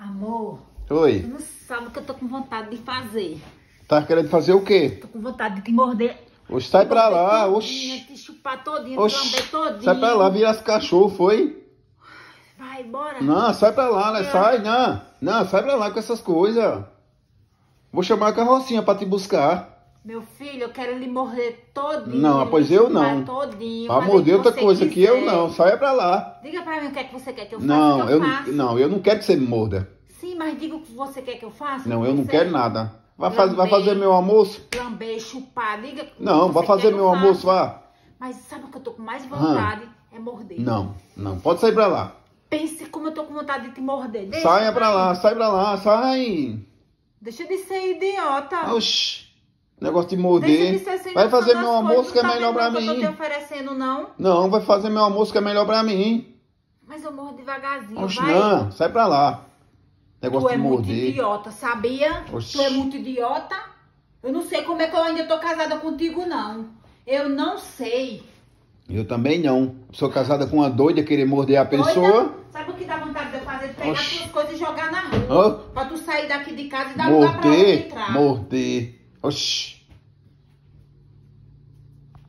Amor, Oi. tu não sabe o que eu tô com vontade de fazer. Tá querendo fazer o quê? Tô com vontade de te morder. Oxe, sai pra lá. todinha, Oxi. Te chupar todinho, te Oxi. lamber todinho. Sai pra lá, vira as cachorro, foi? Vai, bora. Não, sai pra lá, né? Sai, não. Não, sai pra lá com essas coisas. Vou chamar a carrocinha pra te buscar. Meu filho, eu quero lhe morder todinho. Não, pois eu não. Todinho, Pra morder outra coisa que eu quiser. não. Saia pra lá. Diga pra mim o que é que você quer que eu faça. Não, eu eu não, faço. não, eu não quero que você me morda. Sim, mas diga o que você quer que eu faça. Não, eu não você- quero nada. Vai, faz, vai fazer meu almoço? Lamber, chupar, diga. Não, vai fazer meu eu almoço, vá. Mas sabe o que eu tô com mais vontade? É morder. Não, não, pode sair pra lá. Pense como eu tô com vontade de te morder. Deixa, Saia pra vai. lá, sai pra lá, sai. Deixa de ser idiota. Oxi, negócio de morder. Vai fazer meu almoço que é Não tá melhor pra tô te mim. oferecendo, não. Não, vai fazer meu almoço que é melhor pra mim. Mas eu morro devagarzinho, Oxi, vai. não, sai pra lá. Negócio Tu é de muito morder. idiota, sabia? Oxi. Tu é muito idiota. Eu não sei como é que eu ainda tô casada contigo, não. Eu não sei. Eu também não. Sou casada com uma doida querer morder a Doida? pessoa. Sabe o que dá vontade de eu fazer? De pegar Oxi. tuas coisas e jogar na rua. Ó, Pra tu sair daqui de casa e dar lugar pra outra morder, entrar. morder. Oxi.